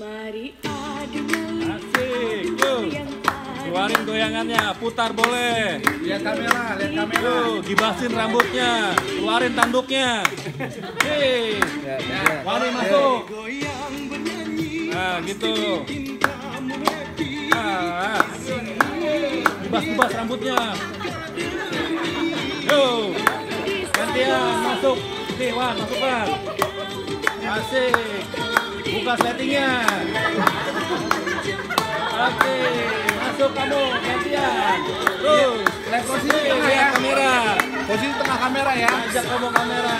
Mari adu Asik. Keluarin goyangannya, putar boleh. Lihat kamera, lihat kamera. Tuh, gibasin rambutnya, keluarin tanduknya. Hei. Wani masuk. Nah, gitu. Nah, gibas-gibas rambutnya. Yo, gantian masuk. Nih, Wan, masuk Wan. Asik. Buka settingnya. Oke, masuk kamu gantian. Terus, Lihat posisi tengah ya. kamera. Posisi tengah kamera ya. Ajak kamu kamera.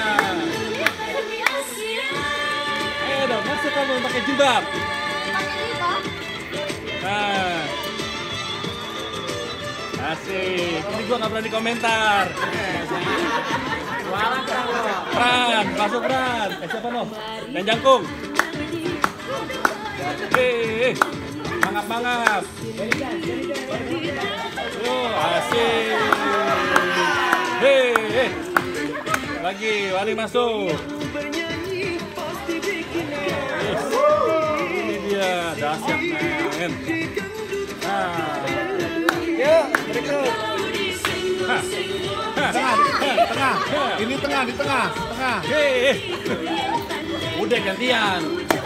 Ayo dong, masuk kamu pakai jilbab. Nah. Asik. Ini gua nggak berani komentar. Pran, masuk Pran. Eh siapa no? Dan Jangkung. Hei, mangap mangap. Yo, asik. Hei, hei. Lagi, Wali masuk. Yes. Ini dia, dahsyat men. Nah. Yuk, berikut. Hah. Tengah, tengah. Ini tengah, di tengah, tengah. Hei. Udah gantian.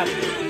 Rap.